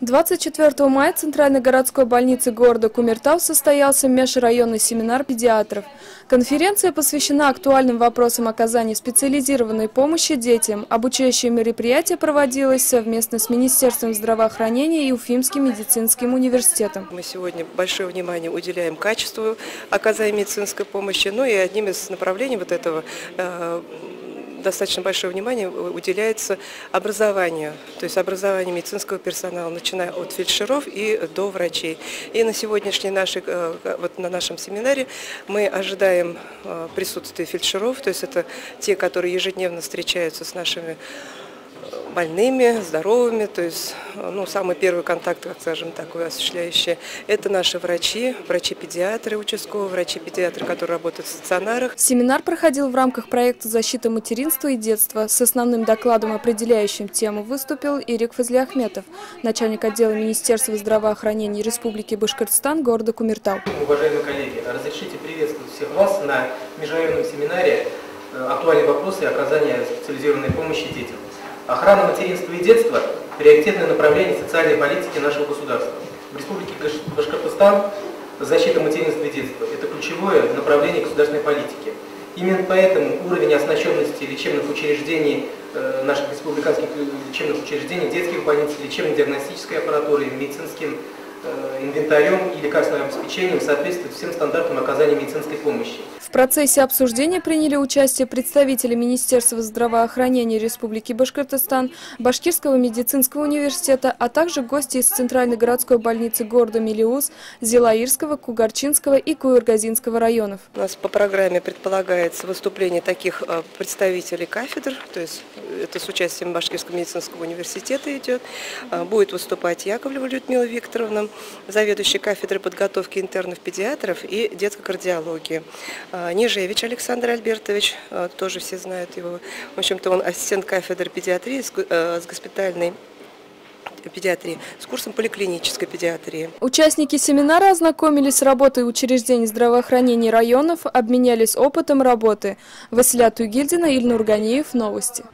24 мая в Центральной городской больнице города Кумертау состоялся межрайонный семинар педиатров. Конференция посвящена актуальным вопросам оказания специализированной помощи детям. Обучающее мероприятие проводилось совместно с Министерством здравоохранения и Уфимским медицинским университетом. Мы сегодня большое внимание уделяем качеству оказания медицинской помощи, ну и одним из направлений вот этого э, достаточно большое внимание уделяется образованию, то есть образованию медицинского персонала, начиная от фельдшеров и до врачей. И на сегодняшней нашей, э, вот на нашем семинаре мы ожидаем э, присутствия фельдшеров, то есть это те, которые ежедневно встречаются с нашими больными, здоровыми, то есть ну, самый первый контакт, как скажем, такой осуществляющий, это наши врачи, врачи-педиатры участковые, врачи-педиатры, которые работают в стационарах. Семинар проходил в рамках проекта «Защита материнства и детства». С основным докладом, определяющим тему, выступил Ирик Фазлиахметов, начальник отдела Министерства здравоохранения Республики Башкортостан города Кумертау. Уважаемые коллеги, разрешите приветствовать всех вас на межрайонном семинаре э, «Актуальные вопросы оказания специализированной помощи детям». Охрана материнства и детства – приоритетное направление социальной политики нашего государства. В Республике Башкортостан защита материнства и детства – это ключевое направление государственной политики. Именно поэтому уровень оснащенности лечебных учреждений, э, наших республиканских лечебных учреждений, детских больниц, лечебно-диагностической аппаратурой, медицинским Э, инвентарем и лекарственным обеспечением соответствует всем стандартам оказания медицинской помощи. В процессе обсуждения приняли участие представители Министерства здравоохранения Республики Башкортостан, Башкирского медицинского университета, а также гости из Центральной городской больницы города Мелиуз, Зелаирского, Кугарчинского и Куэргазинского районов. У нас по программе предполагается выступление таких э, представителей кафедр, то есть это с участием Башкирского медицинского университета идет. Э, будет выступать Яковлева Людмила Викторовна, заведующий кафедрой подготовки интернов-педиатров и детской кардиологии. А, Нижевич Александр Альбертович, а, тоже все знают его. В общем-то, он ассистент кафедры педиатрии с а, госпитальной педиатрии, с курсом поликлинической педиатрии. Участники семинара ознакомились с работой учреждений здравоохранения районов, обменялись опытом работы. Василия Тугильдина, Ильнур Ганиев. Новости.